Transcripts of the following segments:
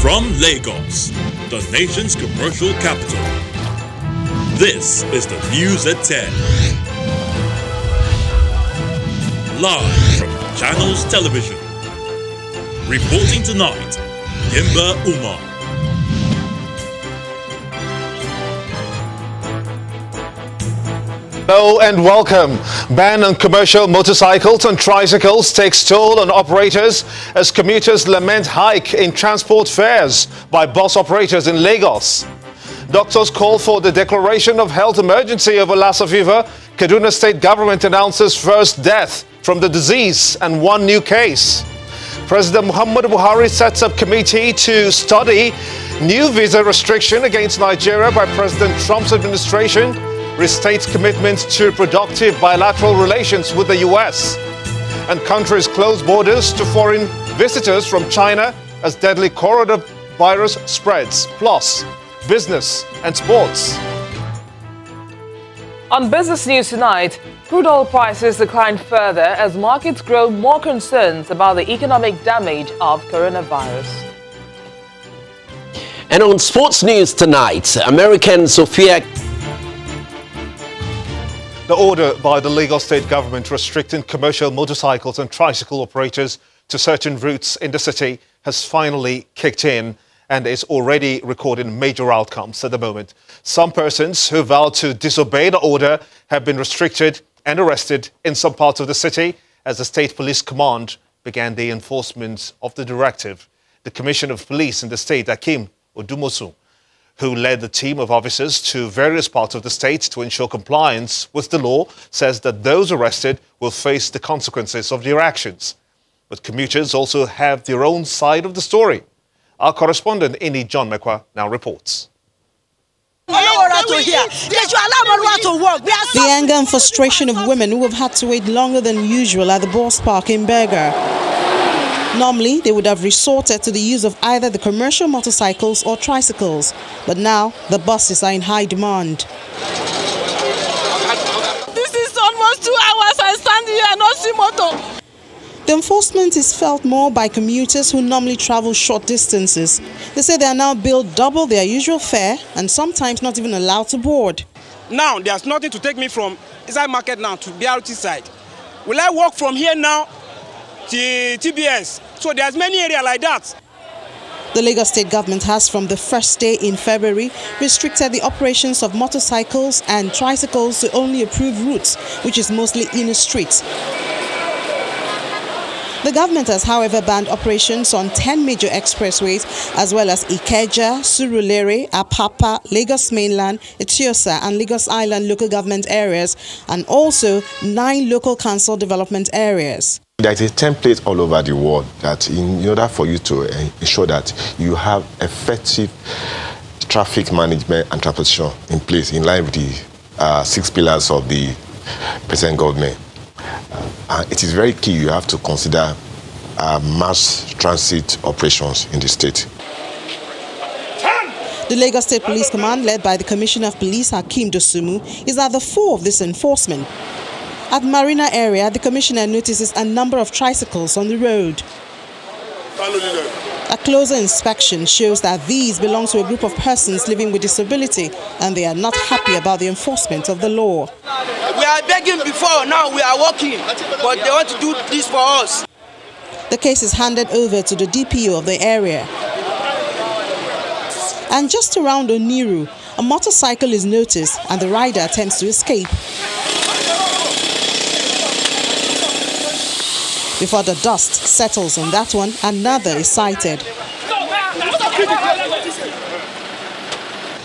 From Lagos, the nation's commercial capital. This is the news at 10. Live from Channels Television. Reporting tonight, Gimba Umar. Hello and welcome. Ban on commercial motorcycles and tricycles takes toll on operators as commuters lament hike in transport fares by bus operators in Lagos. Doctors call for the declaration of health emergency over Lassa fever. Kaduna state government announces first death from the disease and one new case. President Muhammadu Buhari sets up committee to study new visa restriction against Nigeria by President Trump's administration restates commitment to productive bilateral relations with the U.S. And countries close borders to foreign visitors from China as deadly coronavirus spreads. Plus, business and sports. On business news tonight, crude oil prices declined further as markets grow more concerned about the economic damage of coronavirus. And on sports news tonight, American Sofia The order by the Lagos state government restricting commercial motorcycles and tricycle operators to certain routes in the city has finally kicked in and is already recording major outcomes at the moment. Some persons who vowed to disobey the order have been restricted and arrested in some parts of the city as the state police command began the enforcement of the directive. The commissioner of police in the state, Hakeem Odumosu, who led the team of officers to various parts of the state to ensure compliance with the law, says that those arrested will face the consequences of their actions. But commuters also have their own side of the story. Our correspondent, Ini John Mekwa, now reports. The anger and frustration of women who have had to wait longer than usual at the bus park in Berger. Normally, they would have resorted to the use of either the commercial motorcycles or tricycles, but now the buses are in high demand. This is almost two hours I stand here and not see motor. The enforcement is felt more by commuters who normally travel short distances. They say they are now billed double their usual fare and sometimes not even allowed to board. Now, there's nothing to take me from inside market now to BRT side. Will I walk from here now to TBS? So there's many areas like that. The Lagos state government has from the first day in February restricted the operations of motorcycles and tricycles to only approved routes, which is mostly inner streets. The government has, however, banned operations on 10 major expressways as well as Ikeja, Surulere, Apapa, Lagos Mainland, Eti-Osa and Lagos Island local government areas and also nine local council development areas. There is a template all over the world that in order for you to ensure that you have effective traffic management and transportation in place in line with the uh, six pillars of the present government. Uh, it is very key you have to consider uh, mass transit operations in the state. The Lagos State Police Command, led by the Commissioner of Police Hakeem Dosumu, is at the fore of this enforcement. At Marina area, the Commissioner notices a number of tricycles on the road. A closer inspection shows that these belong to a group of persons living with disability and they are not happy about the enforcement of the law. We are begging before, now we are working, but they want to do this for us. The case is handed over to the DPO of the area. And just around Oniru, a motorcycle is noticed and the rider attempts to escape. Before the dust settles on that one, another is sighted.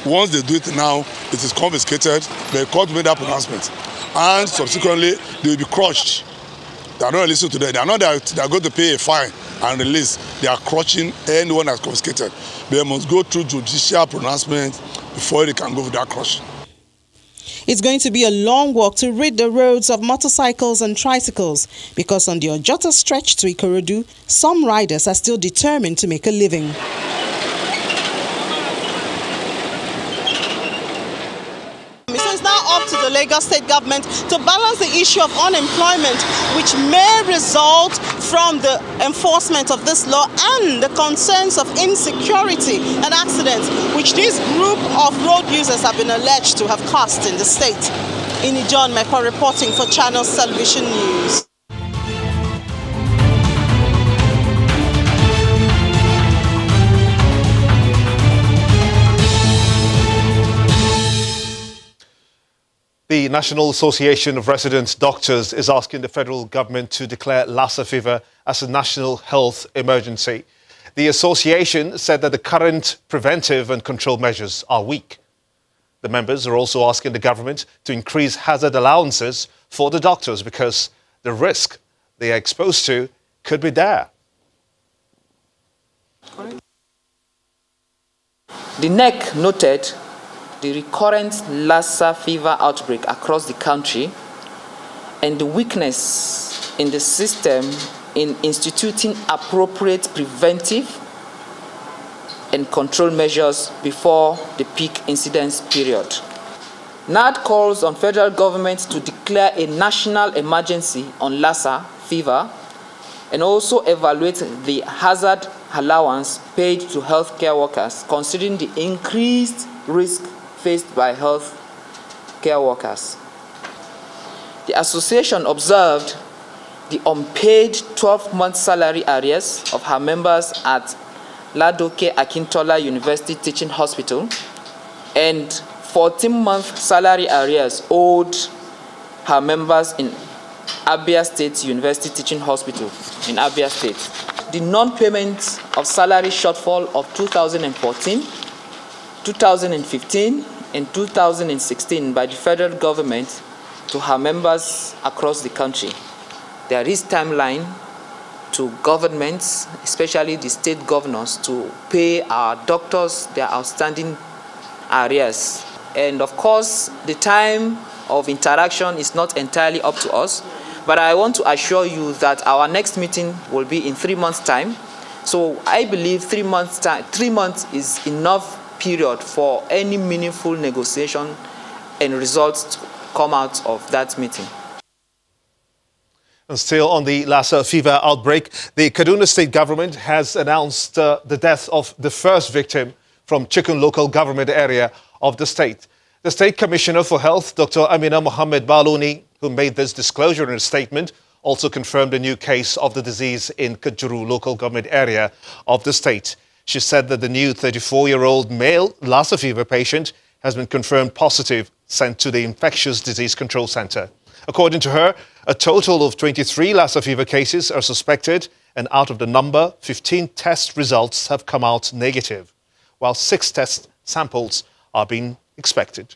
Once they do it now, it is confiscated. The court made that pronouncement. And subsequently, they will be crushed. They are not listening to them. They are not that they are going to pay a fine and release. They are crushing anyone that's confiscated. They must go through judicial pronouncement before they can go with that crushing. It's going to be a long walk to rid the roads of motorcycles and tricycles because on the Ojota stretch to Ikorodu, some riders are still determined to make a living. So it's now up to the Lagos state government to balance the issue of unemployment, which may result from the enforcement of this law and the concerns of insecurity and accidents which this group of road users have been alleged to have caused in the state. Ini John Mepa reporting for Channels Television News. The National Association of Resident Doctors is asking the federal government to declare Lassa fever as a national health emergency. The association said that the current preventive and control measures are weak. The members are also asking the government to increase hazard allowances for the doctors because the risk they are exposed to could be there. The NEC noted the recurrent Lassa fever outbreak across the country and the weakness in the system in instituting appropriate preventive and control measures before the peak incidence period. NARD calls on federal government to declare a national emergency on Lassa fever and also evaluate the hazard allowance paid to healthcare workers considering the increased risk faced by health care workers. The association observed the unpaid 12-month salary arrears of her members at Ladoke Akintola University Teaching Hospital and 14-month salary arrears owed her members in Abia State University Teaching Hospital in Abia State. The non-payment of salary shortfall of 2014, 2015, in 2016 by the federal government to her members across the country. There is timeline to governments, especially the state governors, to pay our doctors their outstanding arrears. And of course, the time of interaction is not entirely up to us, but I want to assure you that our next meeting will be in three months' time. So I believe three months, time, three months is enough period for any meaningful negotiation and results to come out of that meeting. And still on the Lassa fever outbreak, the Kaduna state government has announced uh, the death of the first victim from Chikun local government area of the state. The State Commissioner for Health, Dr. Amina Mohammed Baloni, who made this disclosure in a statement, also confirmed a new case of the disease in Kajuru local government area of the state. She said that the new 34 year old male Lassa fever patient has been confirmed positive, sent to the Infectious Disease Control Center. According to her, a total of 23 Lassa fever cases are suspected, and out of the number, 15 test results have come out negative, while six test samples are being expected.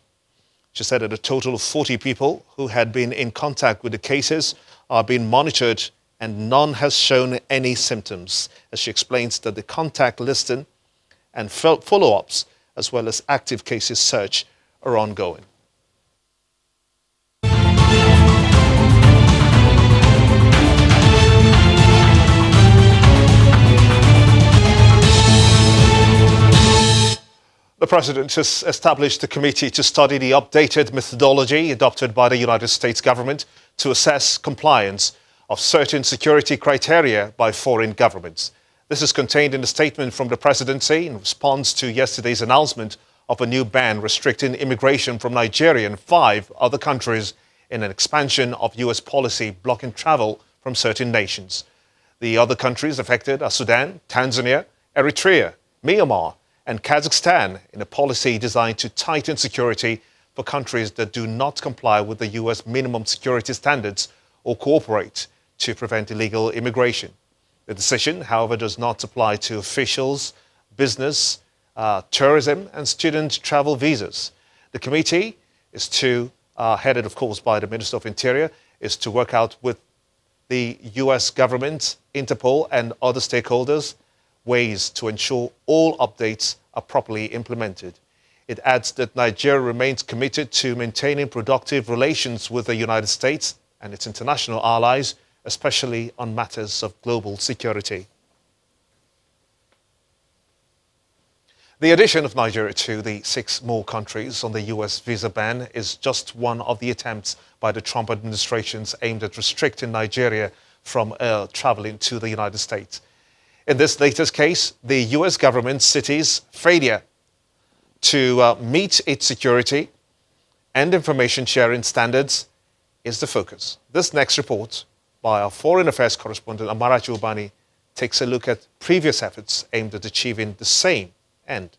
She said that a total of 40 people who had been in contact with the cases are being monitored and none has shown any symptoms, as she explains that the contact listing and follow-ups, as well as active cases search, are ongoing. The President has established a committee to study the updated methodology adopted by the United States government to assess compliance of certain security criteria by foreign governments. This is contained in a statement from the presidency in response to yesterday's announcement of a new ban restricting immigration from Nigeria and five other countries in an expansion of U.S. policy blocking travel from certain nations. The other countries affected are Sudan, Tanzania, Eritrea, Myanmar, and Kazakhstan in a policy designed to tighten security for countries that do not comply with the U.S. minimum security standards or cooperate to prevent illegal immigration. The decision, however, does not apply to officials, business, uh, tourism, and student travel visas. The committee is to, uh, headed of course by the Minister of Interior, is to work out with the US government, Interpol, and other stakeholders ways to ensure all updates are properly implemented. It adds that Nigeria remains committed to maintaining productive relations with the United States and its international allies especially on matters of global security. The addition of Nigeria to the six more countries on the US visa ban is just one of the attempts by the Trump administration aimed at restricting Nigeria from uh, traveling to the United States. In this latest case, the U.S. government cities failure to uh, meet its security and information sharing standards is the focus. This next report by our foreign affairs correspondent Amarachi Ubani takes a look at previous efforts aimed at achieving the same end.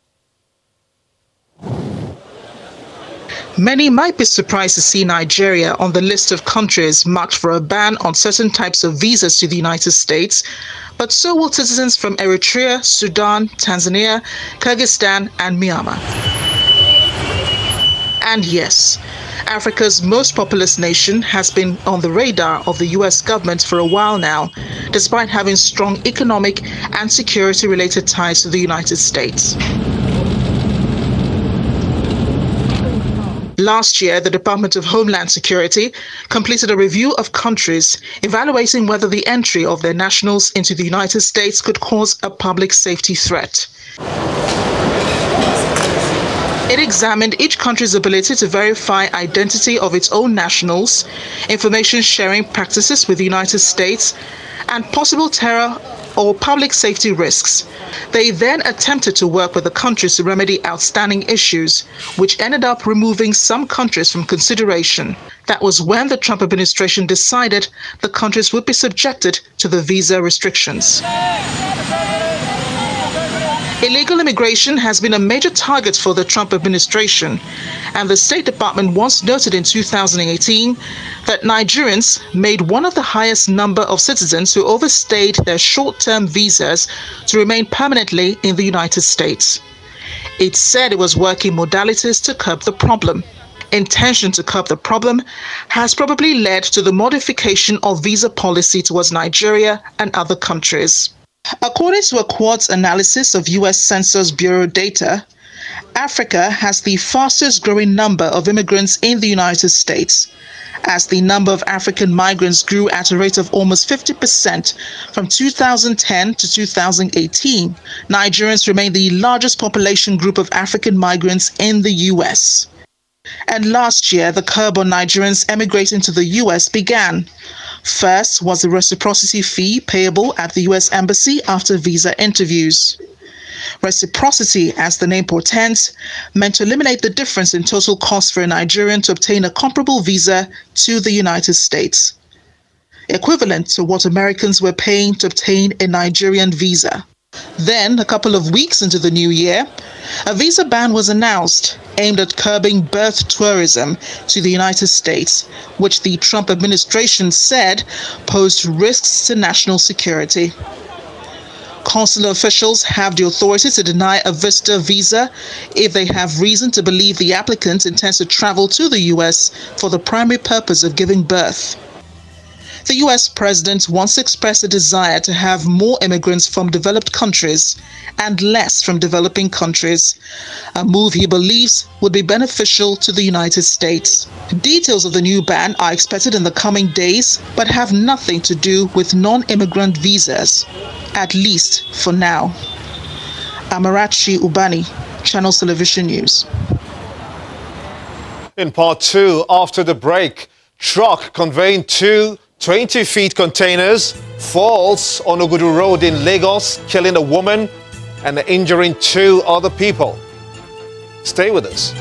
Many might be surprised to see Nigeria on the list of countries marked for a ban on certain types of visas to the United States, but so will citizens from Eritrea, Sudan, Tanzania, Kyrgyzstan, and Myanmar. And yes, Africa's most populous nation has been on the radar of the US government for a while now, despite having strong economic and security related ties to the United States. Last year, the Department of Homeland Security completed a review of countries evaluating whether the entry of their nationals into the United States could cause a public safety threat. It examined each country's ability to verify identity of its own nationals, information sharing practices with the United States, and possible terror or public safety risks. They then attempted to work with the countries to remedy outstanding issues, which ended up removing some countries from consideration. That was when the Trump administration decided the countries would be subjected to the visa restrictions. Illegal immigration has been a major target for the Trump administration, and the State Department once noted in 2018 that Nigerians made one of the highest number of citizens who overstayed their short-term visas to remain permanently in the United States. It said it was working modalities to curb the problem. Intention to curb the problem has probably led to the modification of visa policy towards Nigeria and other countries. According to a Quartz analysis of U.S. Census Bureau data, Africa has the fastest growing number of immigrants in the United States, as the number of African migrants grew at a rate of almost 50% from 2010 to 2018. Nigerians remain the largest population group of African migrants in the U.S. And last year, the curb on Nigerians emigrating to the U.S. began. First was the reciprocity fee payable at the U.S. Embassy after visa interviews. Reciprocity, as the name portends, meant to eliminate the difference in total cost for a Nigerian to obtain a comparable visa to the United States, equivalent to what Americans were paying to obtain a Nigerian visa. Then, a couple of weeks into the new year, a visa ban was announced aimed at curbing birth tourism to the United States, which the Trump administration said posed risks to national security. Consular officials have the authority to deny a visitor visa if they have reason to believe the applicant intends to travel to the U.S. for the primary purpose of giving birth. The US president once expressed a desire to have more immigrants from developed countries and less from developing countries, a move he believes would be beneficial to the United States. Details of the new ban are expected in the coming days, but have nothing to do with non immigrant visas, at least for now. Amarachi Ubani, Channel Television News. In part two, after the break, truck conveying two 20 feet containers falls on Ogudu Road in Lagos, killing a woman and injuring two other people. Stay with us.